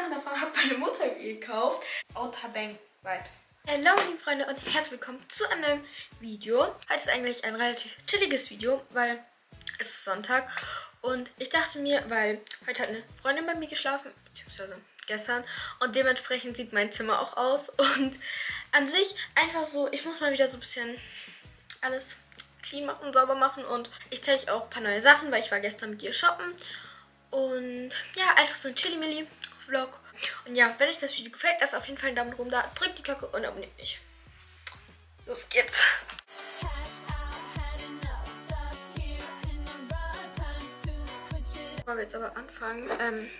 Sachen davon hat meine Mutter gekauft. Outer Bank Vibes. Hallo lieben Freunde und herzlich willkommen zu einem neuen Video. Heute ist eigentlich ein relativ chilliges Video, weil es ist Sonntag. Und ich dachte mir, weil heute hat eine Freundin bei mir geschlafen, beziehungsweise gestern. Und dementsprechend sieht mein Zimmer auch aus. Und an sich einfach so, ich muss mal wieder so ein bisschen alles clean machen, sauber machen. Und ich zeige euch auch ein paar neue Sachen, weil ich war gestern mit ihr shoppen. Und ja, einfach so ein Chili-Milli-Vlog. Und ja, wenn euch das Video gefällt, lasst auf jeden Fall einen Daumen hoch da, drückt die Glocke und abonniert mich. Los geht's. Bevor wir jetzt aber anfangen, ähm,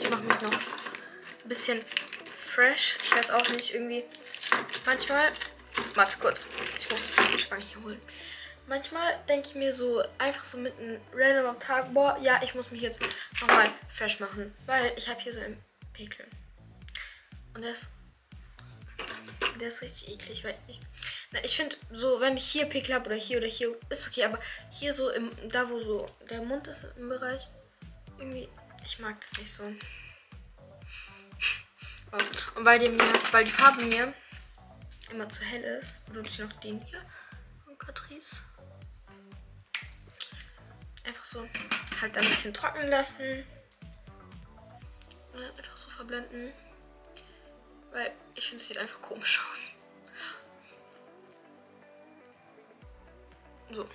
ich mache mich noch ein bisschen fresh. Ich weiß auch nicht, irgendwie manchmal... Warte kurz, ich muss die Spange hier holen. Manchmal denke ich mir so einfach so mitten random am Tag, boah, ja, ich muss mich jetzt nochmal fresh machen, weil ich habe hier so einen Pickel. Und der ist, der ist richtig eklig, weil ich, na, ich finde so, wenn ich hier Pickel habe oder hier oder hier, ist okay, aber hier so im, da wo so der Mund ist im Bereich, irgendwie, ich mag das nicht so. Und weil die, mir, weil die Farbe mir immer zu hell ist, benutze ich noch den hier von Catrice so halt ein bisschen trocknen lassen. Und dann einfach so verblenden. Weil ich finde, es sieht einfach komisch aus. So.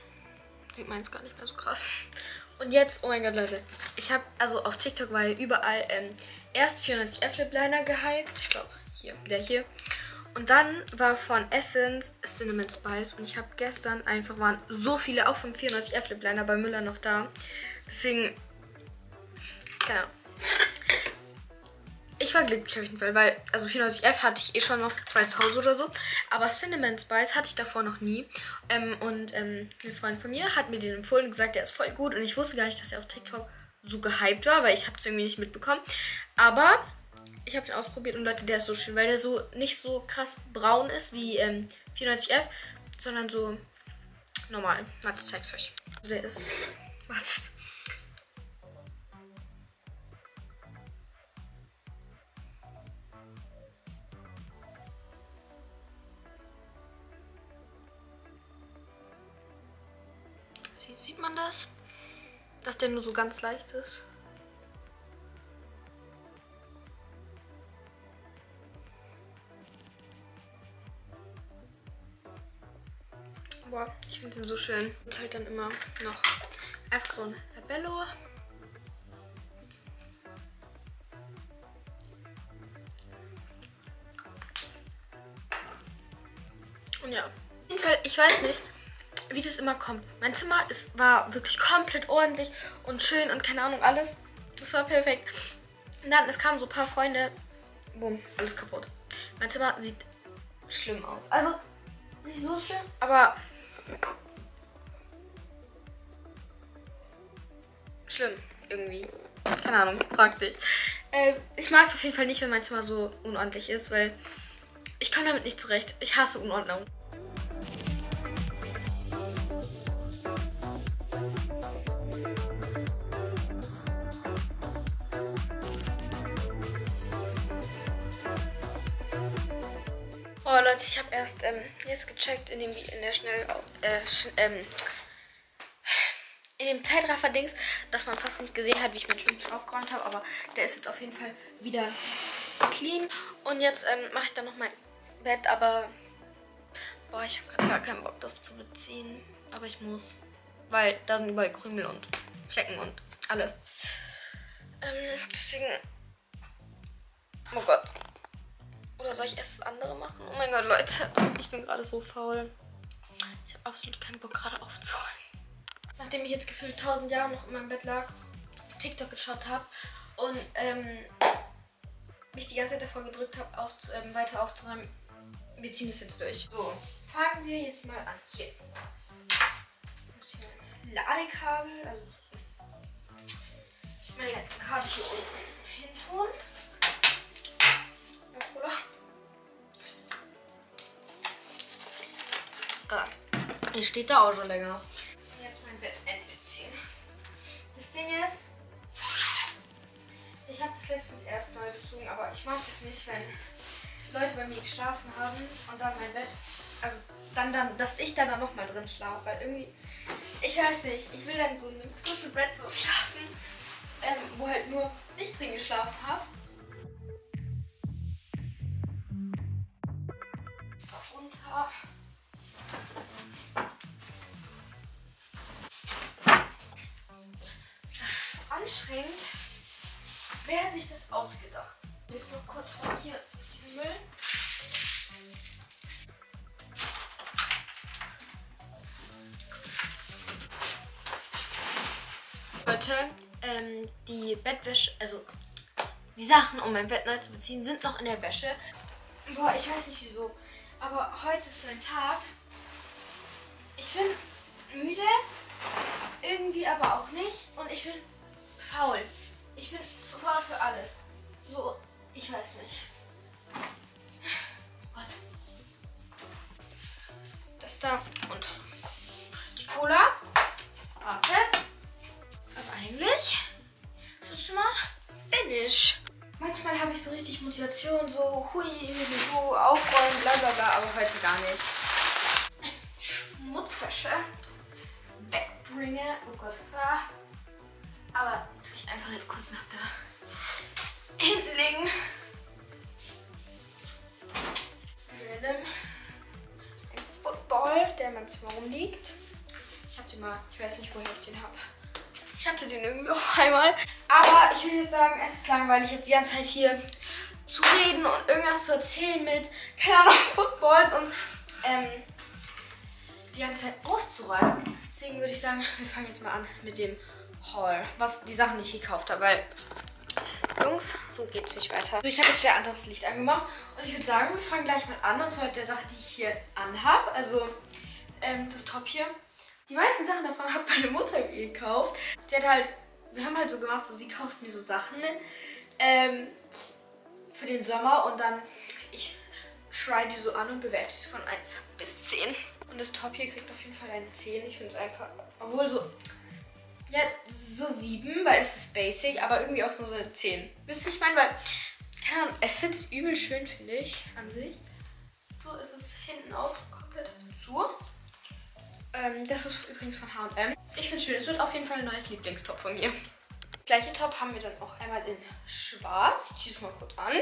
Sieht jetzt gar nicht mehr so krass. Und jetzt, oh mein Gott, Leute. Ich habe, also auf TikTok war ja überall ähm, erst 490 F-Lip Liner gehypt. Ich glaube, hier, der hier. Und dann war von Essence Cinnamon Spice. Und ich habe gestern einfach, waren so viele, auch vom 94 F Lip Liner bei Müller noch da. Deswegen, genau. Ich war glücklich auf jeden Fall, weil, also 94F hatte ich eh schon noch zwei zu Hause oder so. Aber Cinnamon Spice hatte ich davor noch nie. Ähm, und ähm, eine Freundin von mir hat mir den empfohlen und gesagt, der ist voll gut. Und ich wusste gar nicht, dass er auf TikTok so gehypt war, weil ich habe es irgendwie nicht mitbekommen. Aber ich habe den ausprobiert und Leute, der ist so schön, weil der so nicht so krass braun ist wie ähm, 94F, sondern so normal. Warte, zeig's euch. Also der ist. Wartet. Sieht man das? Dass der nur so ganz leicht ist. Boah, ich finde den so schön. Und halt dann immer noch einfach so ein Labello. Und ja, auf jeden Fall, ich weiß nicht, wie das immer kommt. Mein Zimmer ist, war wirklich komplett ordentlich und schön und keine Ahnung, alles. Das war perfekt. Und dann, es kamen so ein paar Freunde. Boom, alles kaputt. Mein Zimmer sieht schlimm aus. Also, nicht so schlimm, aber Schlimm, irgendwie. Keine Ahnung, frag dich. Äh, ich mag es auf jeden Fall nicht, wenn mein Zimmer so unordentlich ist, weil ich komme damit nicht zurecht. Ich hasse Unordnung. Oh Leute, ich habe erst ähm, jetzt gecheckt in, dem, in der schnell äh, sch, ähm, in dem Zeitraffer-Dings, dass man fast nicht gesehen hat, wie ich meinen Schwimmbad aufgeräumt habe, aber der ist jetzt auf jeden Fall wieder clean. Und jetzt ähm, mache ich dann noch mein Bett, aber boah, ich habe gar keinen Bock, das zu beziehen. Aber ich muss, weil da sind überall Krümel und Flecken und alles. Ähm, deswegen, oh Gott. Oder soll ich erst das andere machen? Oh mein Gott, Leute. Ich bin gerade so faul. Ich habe absolut keinen Bock, gerade aufzuräumen. Nachdem ich jetzt gefühlt 1000 Jahre noch in meinem Bett lag, TikTok geschaut habe und ähm, mich die ganze Zeit davor gedrückt habe, auf, ähm, weiter aufzuräumen, wir ziehen das jetzt durch. So, fangen wir jetzt mal an. Hier. Ich muss hier ein Ladekabel, also meine ganzen Kabel hier unten hin tun. Hier steht da auch schon länger. Jetzt mein Bett entbeziehen. Das Ding ist, Ich habe das letztens erst neu bezogen, aber ich mag das nicht, wenn Leute bei mir geschlafen haben und dann mein Bett, also dann, dann dass ich dann, dann nochmal drin schlafe, weil irgendwie, ich weiß nicht, ich will dann so in einem frischen Bett so schlafen, ähm, wo halt nur ich drin geschlafen habe. Anstrengend. Wer hat sich das ausgedacht? Jetzt noch kurz von hier diesen Müll. Leute, ähm, die Bettwäsche, also die Sachen, um mein Bett neu zu beziehen, sind noch in der Wäsche. Boah, ich weiß nicht wieso, aber heute ist so ein Tag. Ich bin müde, irgendwie aber auch nicht und ich bin faul. Ich bin zu faul für alles. So, ich weiß nicht. Oh Gott. Das da und die Cola. Wartet. Aber eigentlich ist es mal finish. Manchmal habe ich so richtig Motivation, so hui, so aufräumen, bla bla bla, aber heute gar nicht. Schmutzwäsche wegbringe. Oh Gott. Aber einfach jetzt kurz nach da hinten legen. Random. Ein Football, der in meinem Zimmer rumliegt. Ich habe den mal, ich weiß nicht, woher ich den habe. Ich hatte den irgendwie auf einmal. Aber ich will jetzt sagen, es ist langweilig, jetzt die ganze Zeit hier zu reden und irgendwas zu erzählen mit, keine Ahnung, Footballs und ähm, die ganze Zeit auszuräumen. Deswegen würde ich sagen, wir fangen jetzt mal an mit dem Haul. Was die Sachen, die ich gekauft habe. Weil, Jungs, so geht es nicht weiter. Also ich habe jetzt ein anderes Licht angemacht. Und ich würde sagen, wir fangen gleich mal an. Und zwar mit der Sache, die ich hier anhabe. Also, ähm, das Top hier. Die meisten Sachen davon hat meine Mutter gekauft. Sie hat halt, wir haben halt so gemacht, so, sie kauft mir so Sachen ähm, für den Sommer. Und dann, ich schreie die so an und bewerte sie von 1 bis 10. Und das Top hier kriegt auf jeden Fall eine 10. Ich finde es einfach, obwohl so, ja, so 7, weil es ist basic, aber irgendwie auch so eine 10. Wisst ihr, wie ich meine? Weil, keine Ahnung, es sitzt übel schön, finde ich, an sich. So ist es hinten auch komplett zu. Ähm, das ist übrigens von H&M. Ich finde es schön, es wird auf jeden Fall ein neues Lieblingstop von mir. Gleiche Top haben wir dann auch einmal in schwarz. Ich ziehe es mal kurz an.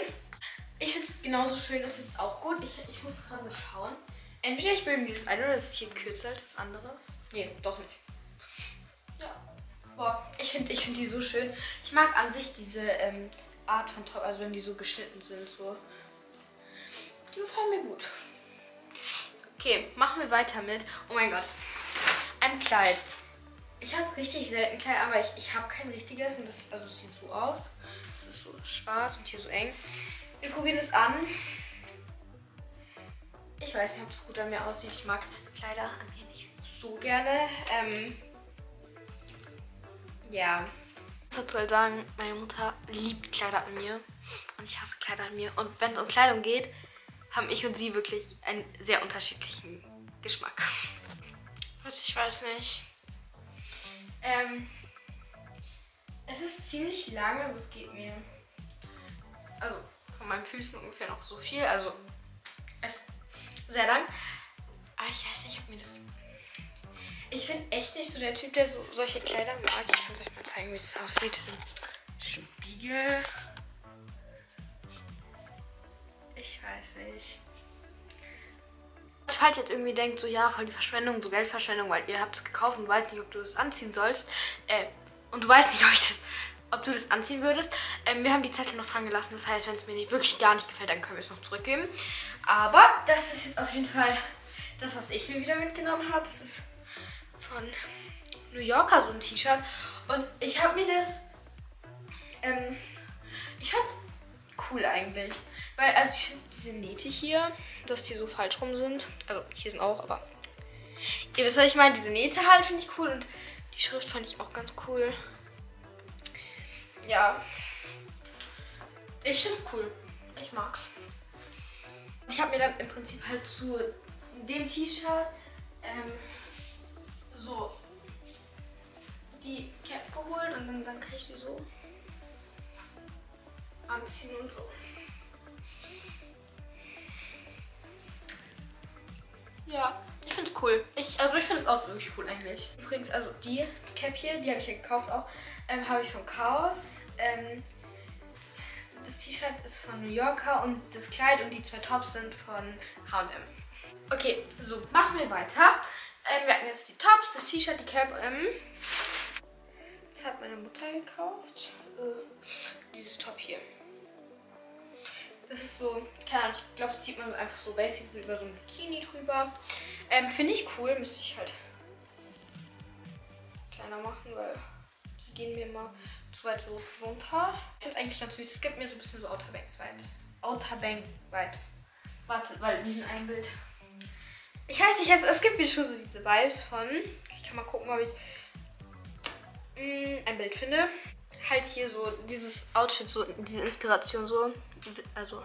Ich finde es genauso schön, das ist jetzt auch gut. Ich, ich muss gerade mal schauen. Entweder ich bilde mir das ein oder das ist hier kürzer als das andere. Nee, doch nicht. Boah, ich finde ich find die so schön. Ich mag an sich diese ähm, Art von Top, also wenn die so geschnitten sind, so. Die gefallen mir gut. Okay, machen wir weiter mit. Oh mein Gott. Ein Kleid. Ich habe richtig selten Kleid, aber ich, ich habe kein richtiges und das, also das sieht so aus. Das ist so schwarz und hier so eng. Wir probieren es an. Ich weiß nicht, ob es gut an mir aussieht. Ich mag Kleider an mir nicht so gerne. Ähm, ja. Ich muss aktuell sagen, meine Mutter liebt Kleider an mir. Und ich hasse Kleider an mir. Und wenn es um Kleidung geht, haben ich und sie wirklich einen sehr unterschiedlichen Geschmack. Warte, ich weiß nicht. Ähm, es ist ziemlich lang, also es geht mir. Also von meinen Füßen ungefähr noch so viel. Also es ist sehr lang. Aber ich weiß nicht, ob mir das. Ich bin echt nicht so der Typ, der so solche Kleider mag. Ich kann es euch mal zeigen, wie es aussieht. Spiegel. Ich weiß nicht. Falls ihr jetzt irgendwie denkt, so ja, voll die Verschwendung, so Geldverschwendung, weil ihr habt es gekauft und weißt nicht, ob du das anziehen sollst. Äh, und du weißt nicht, ob, das, ob du das anziehen würdest. Ähm, wir haben die Zettel noch dran gelassen. Das heißt, wenn es mir nicht, wirklich gar nicht gefällt, dann können wir es noch zurückgeben. Aber das ist jetzt auf jeden Fall das, was ich mir wieder mitgenommen habe. Das ist von New Yorker so ein T-Shirt. Und ich habe mir das. Ähm, ich fand's cool eigentlich. Weil, also ich finde diese Nähte hier, dass die so falsch rum sind. Also hier sind auch, aber. Ihr wisst, was ich meine. Diese Nähte halt finde ich cool und die Schrift fand ich auch ganz cool. Ja. Ich finde es cool. Ich mag's. Ich habe mir dann im Prinzip halt zu dem T-Shirt ähm, so die Cap geholt und dann, dann kann ich die so anziehen und so. Ja, ich finde es cool. Ich, also ich finde es auch wirklich cool eigentlich. Übrigens, also die Cap hier, die habe ich ja gekauft auch, ähm, habe ich vom Chaos. Ähm, das T-Shirt ist von New Yorker und das Kleid und die zwei Tops sind von H&M. Okay, so, machen wir weiter. Ähm, wir hatten jetzt die Tops, das T-Shirt, die Cap. Ähm, das hat meine Mutter gekauft. Äh, dieses Top hier. Das ist so, keine Ahnung, ich glaube, das sieht man einfach so basic so über so ein Bikini drüber. Ähm, Finde ich cool, müsste ich halt kleiner machen, weil die gehen mir immer zu weit so runter. Ich finde es eigentlich ganz süß. Es gibt mir so ein bisschen so Outer Banks Vibes. Outer Bank Vibes. Warte, weil diesen ein Bild. Ich weiß nicht, es, es gibt mir schon so diese Vibes von. Ich kann mal gucken, ob ich mh, mm, ein Bild finde. Halt hier so dieses Outfit, so diese Inspiration so. Also,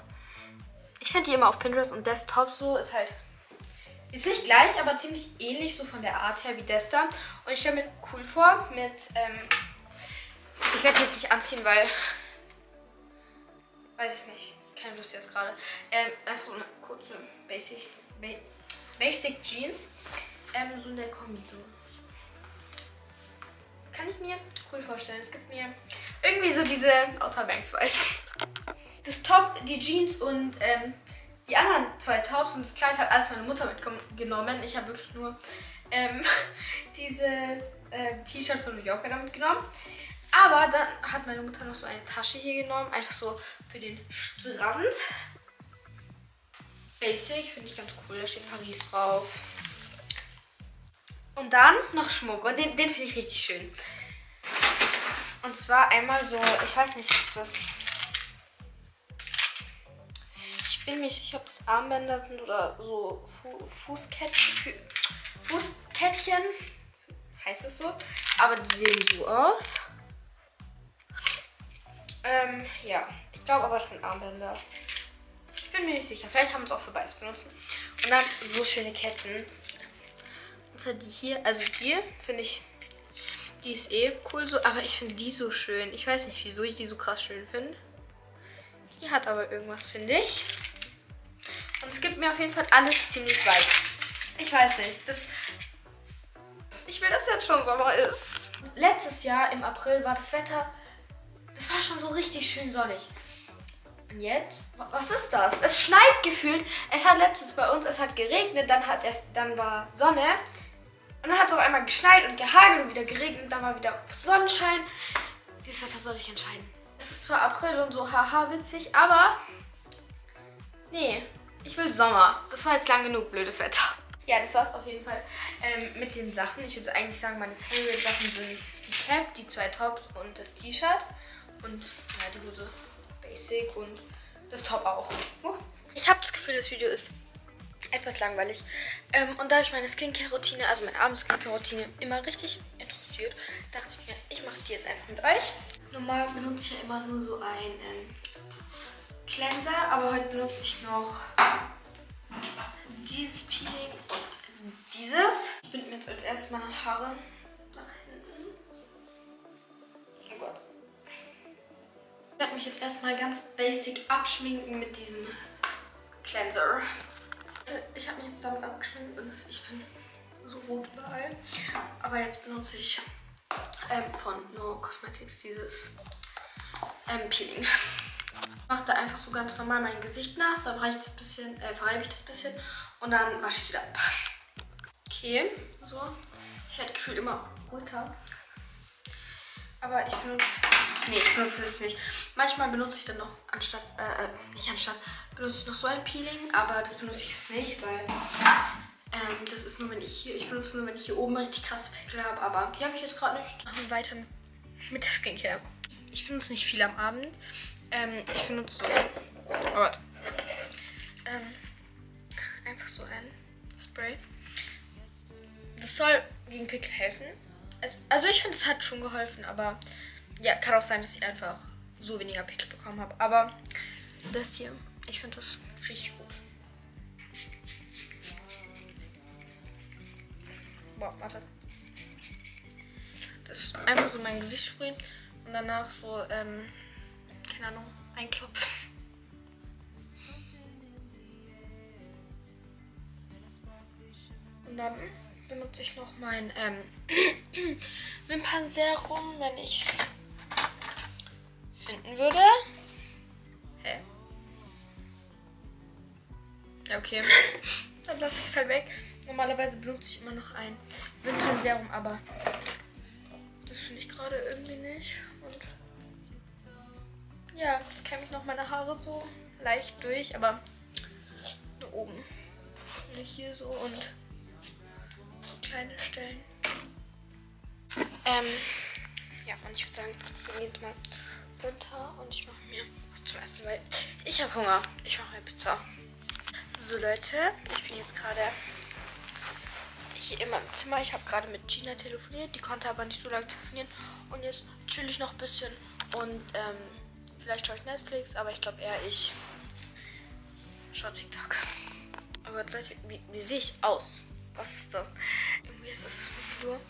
ich finde die immer auf Pinterest und Desktop so ist halt. Ist nicht gleich, aber ziemlich ähnlich so von der Art her wie das da. Und ich stelle mir es cool vor mit. Ähm, ich werde jetzt nicht anziehen, weil. Weiß ich nicht. Keine Lust jetzt gerade. Ähm, einfach so eine kurze Basic. Ba Basic Jeans. Ähm, so in der Kombi so. Kann ich mir cool vorstellen. Es gibt mir irgendwie so diese Outer Banks Vibes. Das Top, die Jeans und ähm, die anderen zwei Tops und das Kleid hat alles meine Mutter mitgenommen. Ich habe wirklich nur ähm, dieses äh, T-Shirt von New Yorker damit genommen. Aber dann hat meine Mutter noch so eine Tasche hier genommen, einfach so für den Strand. Basic, finde ich ganz cool, da steht Paris drauf. Und dann noch Schmuck und den, den finde ich richtig schön. Und zwar einmal so, ich weiß nicht, ob das... Ich bin mir nicht sicher, ob das Armbänder sind oder so Fu Fußkettchen. Fußkettchen heißt es so. Aber die sehen so aus. Ähm, ja. Ich glaube aber, es sind Armbänder. Bin mir nicht sicher. Vielleicht haben wir es auch für beides benutzt. Und dann so schöne Ketten. Und zwar die hier. Also die finde ich, die ist eh cool so. Aber ich finde die so schön. Ich weiß nicht, wieso ich die so krass schön finde. Die hat aber irgendwas, finde ich. Und es gibt mir auf jeden Fall alles ziemlich weit. Ich weiß nicht. Das, ich will, dass jetzt schon Sommer ist. Letztes Jahr im April war das Wetter das war schon so richtig schön sonnig. Und jetzt? Was ist das? Es schneit gefühlt. Es hat letztens bei uns, es hat geregnet, dann hat es, dann war Sonne. Und dann hat es auf einmal geschneit und gehagelt und wieder geregnet, dann war wieder Sonnenschein. Dieses Wetter soll ich entscheiden. Es ist zwar April und so haha witzig, aber nee, ich will Sommer. Das war jetzt lang genug blödes Wetter. Ja, das war es auf jeden Fall ähm, mit den Sachen. Ich würde eigentlich sagen, meine Favorite-Sachen sind die Cap, die zwei Tops und das T-Shirt. Und ja, die Hose basic und das Top auch. Uh. Ich habe das Gefühl, das Video ist etwas langweilig. Ähm, und da ich meine Skincare-Routine, also meine Abends-Skincare-Routine, immer richtig interessiert, dachte ich mir, ich mache die jetzt einfach mit euch. Normal benutze ich ja immer nur so einen ähm, Cleanser, aber heute benutze ich noch dieses Peeling und dieses. Ich binde mir jetzt als erstes meine Haare Ich werde mich jetzt erstmal ganz basic abschminken mit diesem Cleanser. Ich habe mich jetzt damit abgeschminkt und ich bin so rot überall. Aber jetzt benutze ich ähm, von No Cosmetics dieses ähm, Peeling. Ich mache da einfach so ganz normal mein Gesicht nass, dann reicht das bisschen, äh, verreibe ich das bisschen und dann wasche ich es wieder ab. Okay, so. Ich werde gefühlt immer roter. Aber ich benutze Nee, ich benutze es nicht. Manchmal benutze ich dann noch anstatt, äh, äh, nicht anstatt, benutze ich noch so ein Peeling, aber das benutze ich jetzt nicht, weil ähm, das ist nur, wenn ich hier, ich benutze nur, wenn ich hier oben richtig krasse Pickel habe, aber die habe ich jetzt gerade nicht. Machen wir weiter mit der Skincare. Ich benutze nicht viel am Abend. Ähm, ich benutze so, oh Gott. Ähm, einfach so ein Spray. Das soll gegen Pickel helfen. Also ich finde, es hat schon geholfen, aber ja, kann auch sein, dass ich einfach so weniger Pickel bekommen habe. Aber das hier, ich finde das richtig gut. Boah, warte. Das ist einfach so mein Gesicht sprühen und danach so, ähm, keine Ahnung, einklopfen. Und dann benutze ich noch mein ähm, Wimpernserum, wenn ich es finden würde. Hä? Ja, okay. Dann lasse ich es halt weg. Normalerweise benutze ich immer noch ein Wimpernserum, aber das finde ich gerade irgendwie nicht. Und ja, jetzt kämme ich noch meine Haare so leicht durch, aber nur oben. Nicht hier so und kleine Stellen. Ähm, ja, und ich würde sagen, wir gehen mal runter und ich mache mir was zu essen, weil ich habe Hunger. Ich mache mir Pizza. So Leute, ich bin jetzt gerade hier in meinem Zimmer. Ich habe gerade mit Gina telefoniert. Die konnte aber nicht so lange telefonieren. Und jetzt chill ich noch ein bisschen. Und ähm, vielleicht schaue ich Netflix, aber ich glaube eher ich schaue TikTok. Aber Leute, wie, wie sehe ich aus? Was ist das? Irgendwie ist es wie viel Uhr?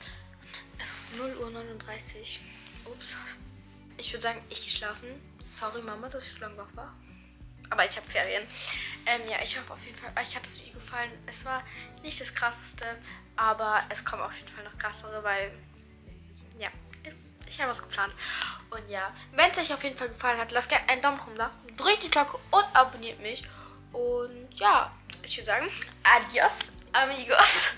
Es ist 0 Uhr 39. Ups. Ich würde sagen, ich gehe schlafen. Sorry Mama, dass ich so lange wach war. Aber ich habe Ferien. Ähm, ja, ich hoffe auf jeden Fall, euch hat das Video gefallen. Es war nicht das krasseste, aber es kommen auf jeden Fall noch krassere, weil, ja, ich habe was geplant. Und ja, wenn es euch auf jeden Fall gefallen hat, lasst gerne einen Daumen oben da, drückt die Glocke und abonniert mich. Und ja, ich würde sagen, adios, amigos.